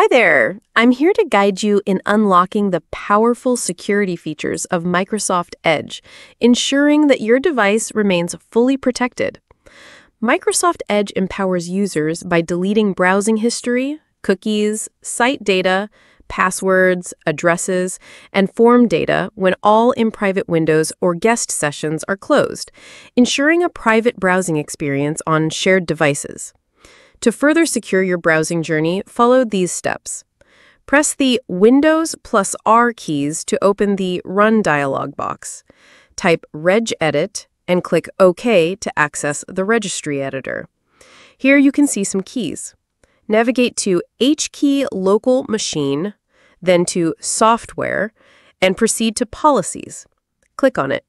Hi there! I'm here to guide you in unlocking the powerful security features of Microsoft Edge, ensuring that your device remains fully protected. Microsoft Edge empowers users by deleting browsing history, cookies, site data, passwords, addresses, and form data when all in private windows or guest sessions are closed, ensuring a private browsing experience on shared devices. To further secure your browsing journey, follow these steps. Press the Windows plus R keys to open the Run dialog box. Type regedit and click OK to access the registry editor. Here you can see some keys. Navigate to HKey Local Machine, then to Software, and proceed to Policies. Click on it.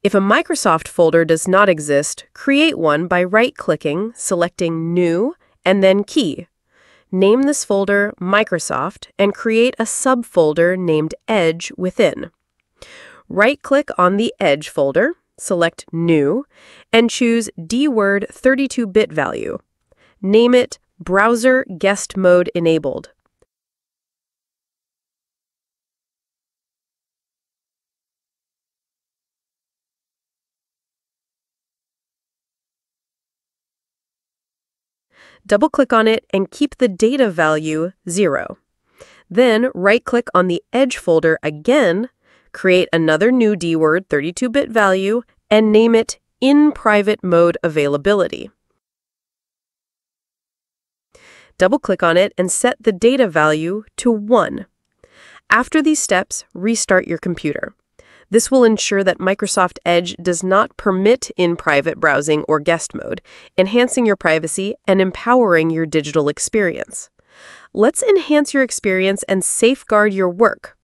If a Microsoft folder does not exist, create one by right-clicking, selecting New, and then Key. Name this folder Microsoft and create a subfolder named Edge within. Right-click on the Edge folder, select New, and choose DWORD 32-bit value. Name it Browser Guest Mode Enabled. Double-click on it and keep the data value 0. Then right-click on the Edge folder again, create another new DWORD 32-bit value, and name it In Private Mode Availability. Double-click on it and set the data value to 1. After these steps, restart your computer. This will ensure that Microsoft Edge does not permit in private browsing or guest mode, enhancing your privacy and empowering your digital experience. Let's enhance your experience and safeguard your work